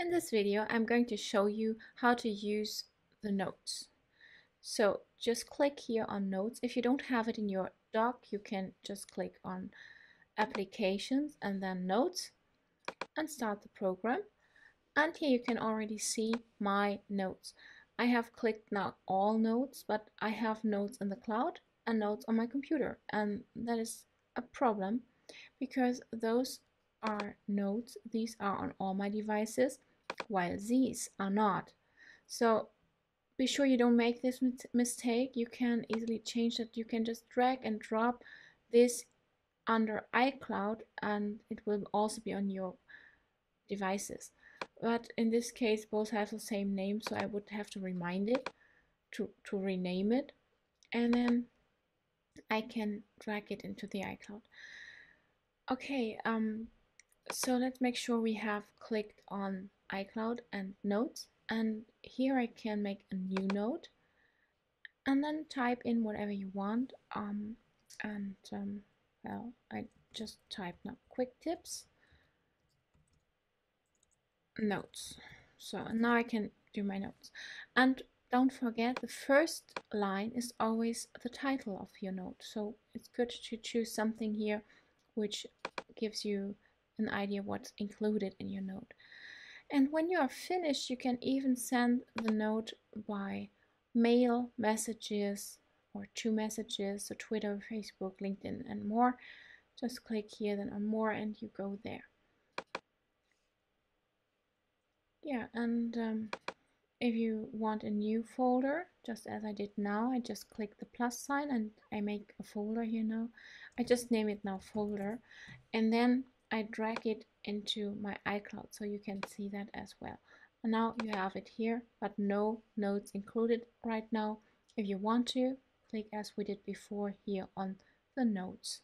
In this video, I'm going to show you how to use the notes. So just click here on notes. If you don't have it in your dock, you can just click on applications and then notes and start the program. And here you can already see my notes. I have clicked now all notes, but I have notes in the cloud and notes on my computer. And that is a problem because those are notes. These are on all my devices while these are not. So be sure you don't make this mistake. You can easily change that. You can just drag and drop this under iCloud and it will also be on your devices. But in this case, both have the same name, so I would have to remind it to, to rename it. And then I can drag it into the iCloud. Okay, um, so let's make sure we have clicked on iCloud and notes and here I can make a new note and then type in whatever you want um, and um, well I just type now. Quick tips. Notes. So now I can do my notes. And don't forget the first line is always the title of your note. So it's good to choose something here which gives you an idea what's included in your note and when you are finished, you can even send the note by mail, messages, or two messages, so Twitter, Facebook, LinkedIn, and more. Just click here then on more and you go there. Yeah, and um, if you want a new folder, just as I did now, I just click the plus sign and I make a folder here now. I just name it now folder. And then I drag it into my iCloud so you can see that as well. And now you have it here, but no notes included right now. If you want to, click as we did before here on the notes.